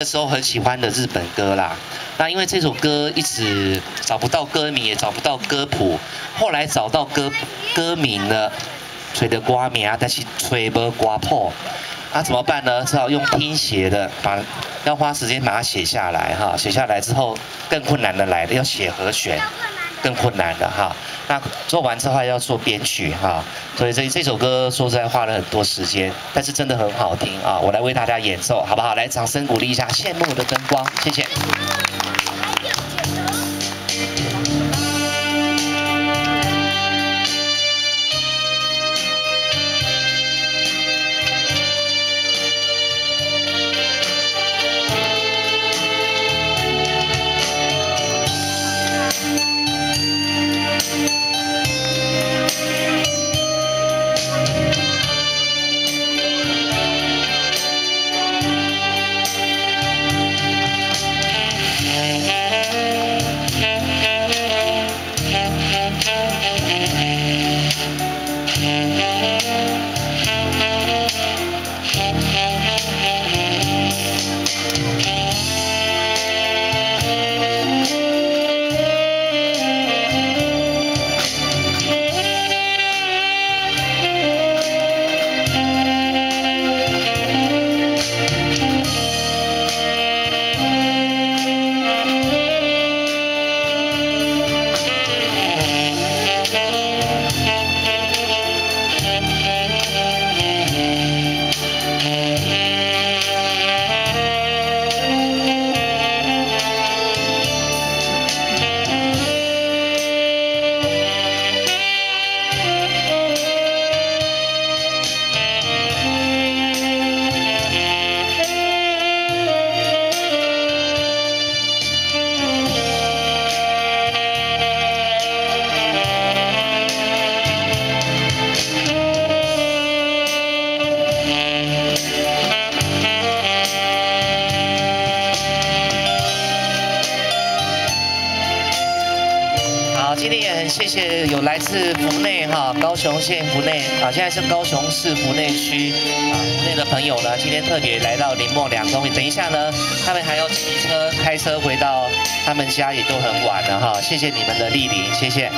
那时候很喜欢的日本歌啦。那因为这首歌一直找不到歌名，也找不到歌谱，后来找到歌歌名了，吹的瓜名，但是吹不刮破。那怎么办呢？只好用拼写的，把要花时间把它写下来哈。写下来之后，更困难的来了，要写和弦。更困难的哈，那做完之后要做编曲哈，所以这这首歌说实在花了很多时间，但是真的很好听啊！我来为大家演奏好不好？来，掌声鼓励一下，羡慕的灯光，谢谢。今天也很谢谢有来自福内哈高雄县福内啊，现在是高雄市福内区啊福内的朋友呢，今天特别来到林梦两公里，等一下呢，他们还要骑车开车回到他们家，也都很晚了哈，谢谢你们的莅临，谢谢。